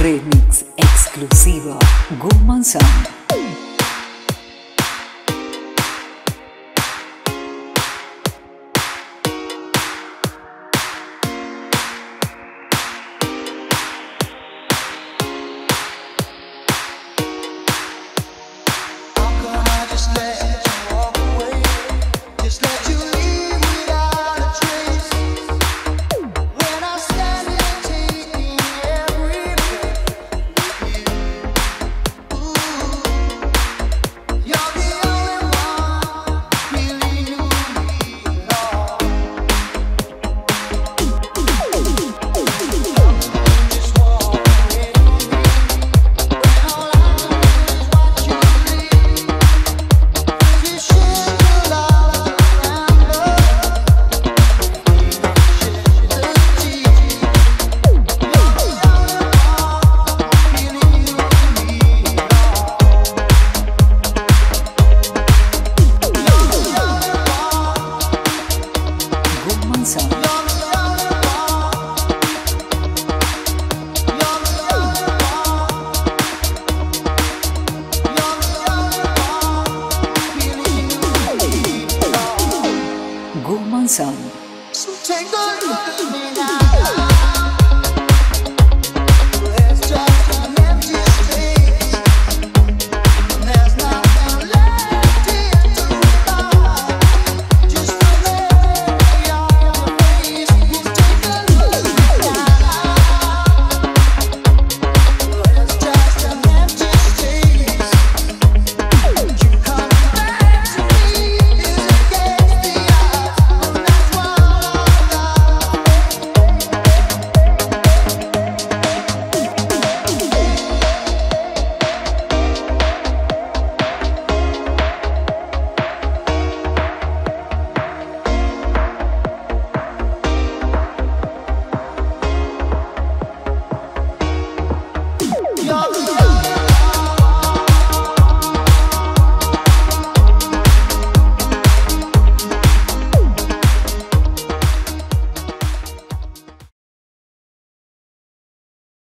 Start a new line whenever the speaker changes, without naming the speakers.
Remix exclusivo Goodman Sound. Monsoon.